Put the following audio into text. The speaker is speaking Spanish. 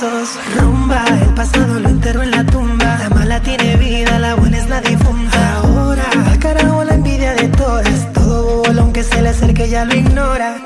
Rumba, el pasado lo enterró en la tumba. La mala tiene vida, la buena es la difunta. Ahora, carajo la envidia de todas. Todo bolón aunque se le acerque ya lo ignora